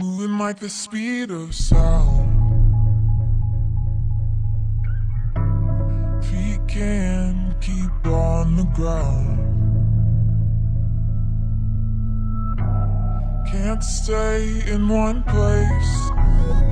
Moving like the speed of sound. Feet can keep on the ground. Can't stay in one place.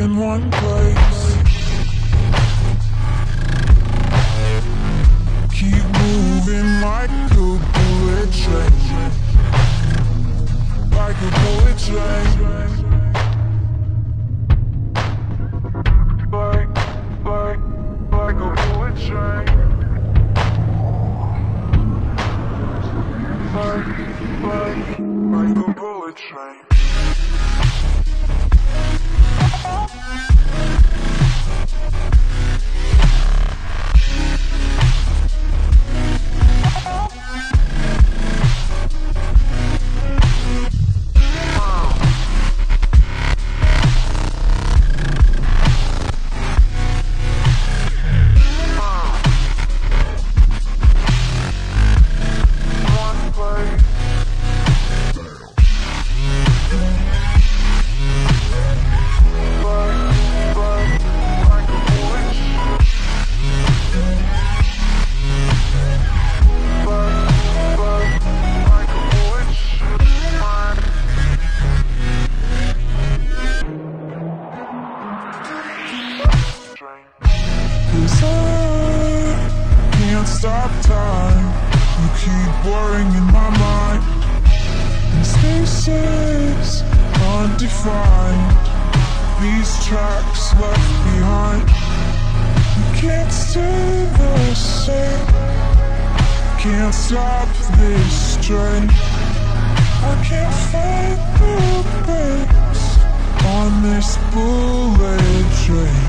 in one place. Keep moving like a bullet train. Like a bullet train. Like, like, like a bullet train. Like, like, like a bullet train. Stop time. You keep worrying in my mind. And spaces undefined. These tracks left behind. You can't stay the same. Can't stop this train. I can't find the brakes on this bullet train.